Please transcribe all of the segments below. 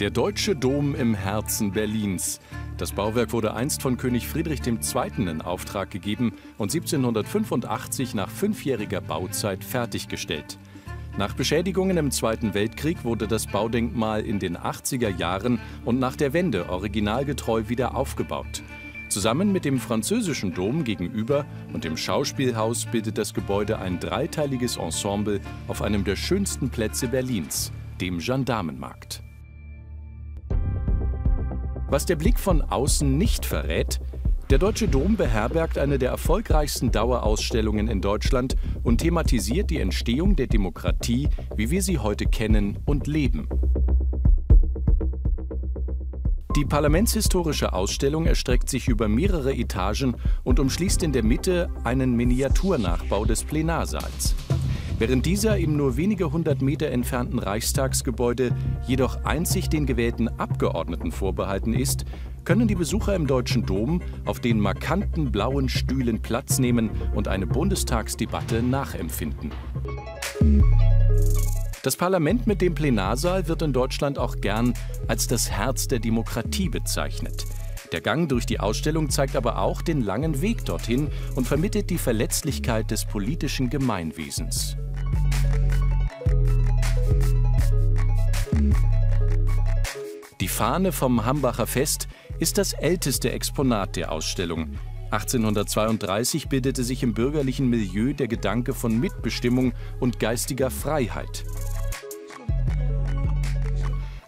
Der Deutsche Dom im Herzen Berlins. Das Bauwerk wurde einst von König Friedrich II. in Auftrag gegeben und 1785 nach fünfjähriger Bauzeit fertiggestellt. Nach Beschädigungen im Zweiten Weltkrieg wurde das Baudenkmal in den 80er Jahren und nach der Wende originalgetreu wieder aufgebaut. Zusammen mit dem französischen Dom gegenüber und dem Schauspielhaus bildet das Gebäude ein dreiteiliges Ensemble auf einem der schönsten Plätze Berlins, dem Gendarmenmarkt. Was der Blick von außen nicht verrät, der Deutsche Dom beherbergt eine der erfolgreichsten Dauerausstellungen in Deutschland und thematisiert die Entstehung der Demokratie, wie wir sie heute kennen und leben. Die parlamentshistorische Ausstellung erstreckt sich über mehrere Etagen und umschließt in der Mitte einen Miniaturnachbau des Plenarsaals. Während dieser im nur wenige hundert Meter entfernten Reichstagsgebäude jedoch einzig den gewählten Abgeordneten vorbehalten ist, können die Besucher im Deutschen Dom auf den markanten blauen Stühlen Platz nehmen und eine Bundestagsdebatte nachempfinden. Das Parlament mit dem Plenarsaal wird in Deutschland auch gern als das Herz der Demokratie bezeichnet. Der Gang durch die Ausstellung zeigt aber auch den langen Weg dorthin und vermittelt die Verletzlichkeit des politischen Gemeinwesens. Die Fahne vom Hambacher Fest ist das älteste Exponat der Ausstellung. 1832 bildete sich im bürgerlichen Milieu der Gedanke von Mitbestimmung und geistiger Freiheit.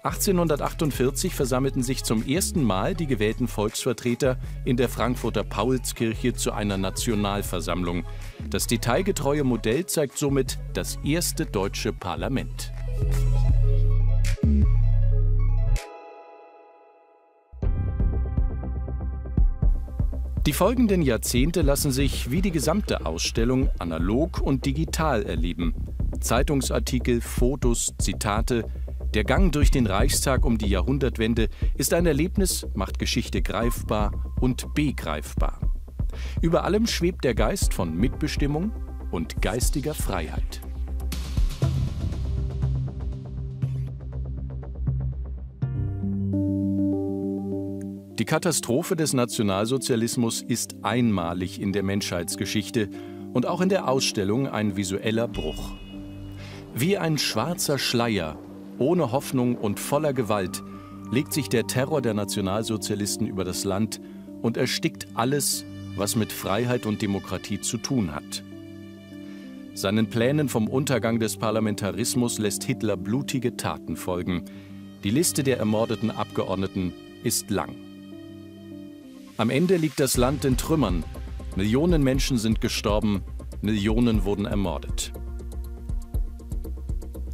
1848 versammelten sich zum ersten Mal die gewählten Volksvertreter in der Frankfurter Paulskirche zu einer Nationalversammlung. Das detailgetreue Modell zeigt somit das erste deutsche Parlament. Die folgenden Jahrzehnte lassen sich wie die gesamte Ausstellung analog und digital erleben. Zeitungsartikel, Fotos, Zitate, der Gang durch den Reichstag um die Jahrhundertwende ist ein Erlebnis, macht Geschichte greifbar und begreifbar. Über allem schwebt der Geist von Mitbestimmung und geistiger Freiheit. Die Katastrophe des Nationalsozialismus ist einmalig in der Menschheitsgeschichte und auch in der Ausstellung ein visueller Bruch. Wie ein schwarzer Schleier, ohne Hoffnung und voller Gewalt, legt sich der Terror der Nationalsozialisten über das Land und erstickt alles, was mit Freiheit und Demokratie zu tun hat. Seinen Plänen vom Untergang des Parlamentarismus lässt Hitler blutige Taten folgen. Die Liste der ermordeten Abgeordneten ist lang. Am Ende liegt das Land in Trümmern. Millionen Menschen sind gestorben, Millionen wurden ermordet.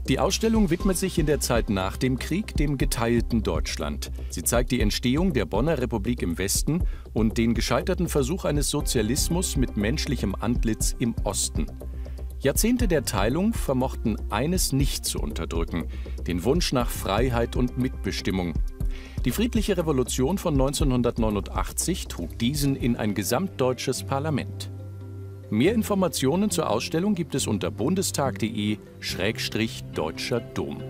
Die Ausstellung widmet sich in der Zeit nach dem Krieg dem geteilten Deutschland. Sie zeigt die Entstehung der Bonner Republik im Westen und den gescheiterten Versuch eines Sozialismus mit menschlichem Antlitz im Osten. Jahrzehnte der Teilung vermochten eines nicht zu unterdrücken, den Wunsch nach Freiheit und Mitbestimmung, die friedliche Revolution von 1989 trug diesen in ein gesamtdeutsches Parlament. Mehr Informationen zur Ausstellung gibt es unter bundestag.de-deutscher Dom.